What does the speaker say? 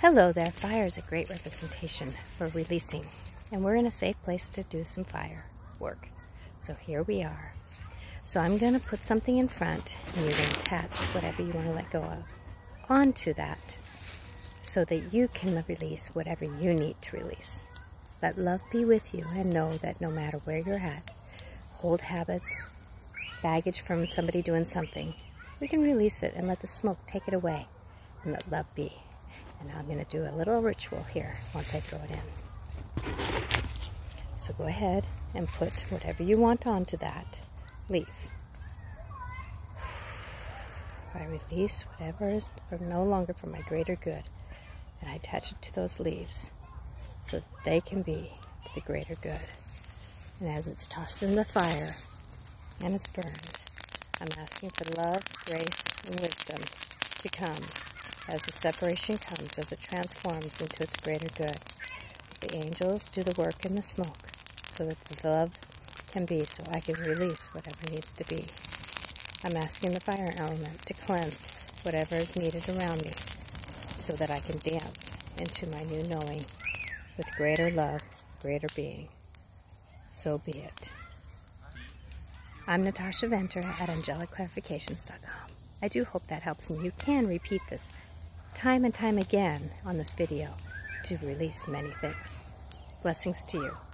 Hello there. Fire is a great representation for releasing, and we're in a safe place to do some fire work. So here we are. So I'm going to put something in front, and you're going to attach whatever you want to let go of onto that so that you can release whatever you need to release. Let love be with you and know that no matter where you're at, old habits, baggage from somebody doing something, we can release it and let the smoke take it away and let love be. And I'm going to do a little ritual here once I throw it in. So go ahead and put whatever you want onto that leaf. I release whatever is no longer for my greater good. And I attach it to those leaves so that they can be to the greater good. And as it's tossed in the fire and it's burned, I'm asking for love, grace, and wisdom to come as the separation comes, as it transforms into its greater good. The angels do the work in the smoke so that the love can be, so I can release whatever needs to be. I'm asking the fire element to cleanse whatever is needed around me so that I can dance into my new knowing with greater love, greater being. So be it. I'm Natasha Venter at AngelicClarifications.com. I do hope that helps, and you can repeat this time and time again on this video to release many things. Blessings to you.